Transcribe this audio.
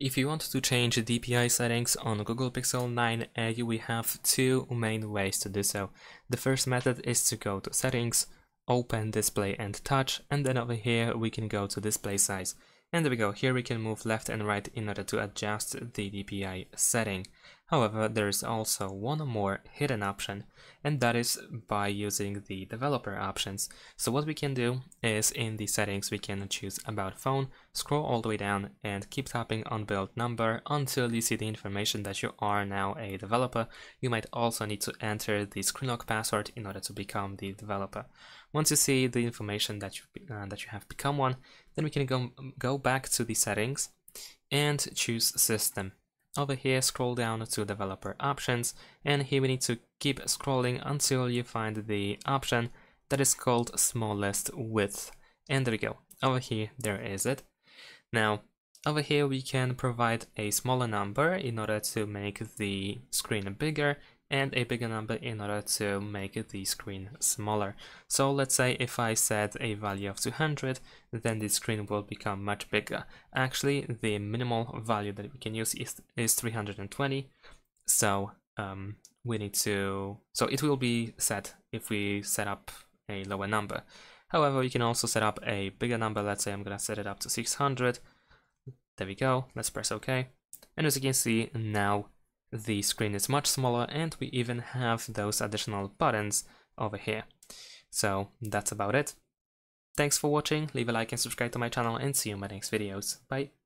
If you want to change DPI settings on Google Pixel 9a, uh, we have two main ways to do so. The first method is to go to settings, open display and touch, and then over here we can go to display size. And there we go, here we can move left and right in order to adjust the DPI setting. However, there is also one more hidden option, and that is by using the developer options. So what we can do is in the settings we can choose about phone, scroll all the way down and keep tapping on build number until you see the information that you are now a developer. You might also need to enter the screen lock password in order to become the developer. Once you see the information that you uh, that you have become one, then we can go go back to the settings and choose system. Over here, scroll down to developer options, and here we need to keep scrolling until you find the option that is called smallest width. And there we go. Over here, there is it. Now, over here we can provide a smaller number in order to make the screen bigger and a bigger number in order to make the screen smaller. So let's say if I set a value of 200, then the screen will become much bigger. Actually, the minimal value that we can use is, is 320. So um, we need to, so it will be set if we set up a lower number. However, you can also set up a bigger number. Let's say I'm gonna set it up to 600. There we go. Let's press OK. And as you can see, now the screen is much smaller and we even have those additional buttons over here. So that's about it. Thanks for watching, leave a like and subscribe to my channel and see you in my next videos. Bye!